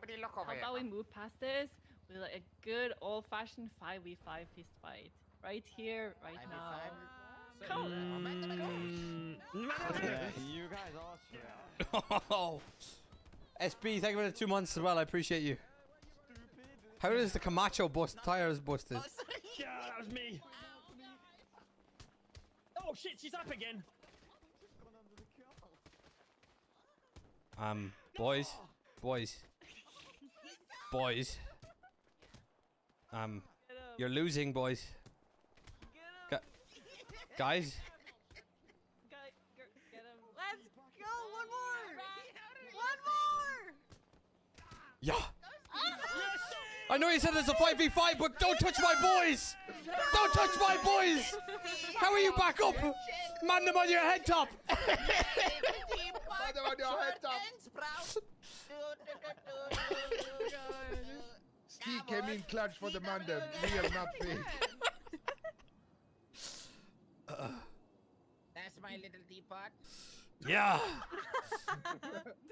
Nobody look over How here. about we move past this with like a good old-fashioned 5v5 fist fight? Right here, right now. Come on. Mm, Yeah, you guys are straight. Oh. SB, thank you for the two months as well. I appreciate you. How does the Camacho bust tires busted? Yeah, that was me. Oh shit, she's up again. Um, boys, boys, boys. Um, you're losing, boys. Gu- guys, Guy, get him. Let's go. One more. One more. yeah. I know you said there's a 5v5, but don't touch my boys! Don't touch my boys! How are you back up? Man them on your head top! Man them on your head top. And sprout. Steve came in clutch for the mandem. Real, not fake. That's my little teapot. Yeah!